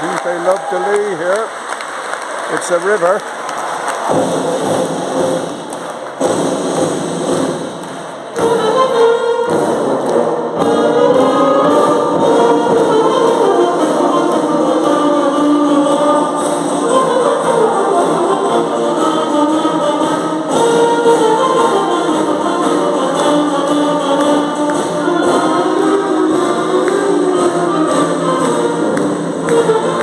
they love the Lee here. It's a river. Ha ha ha!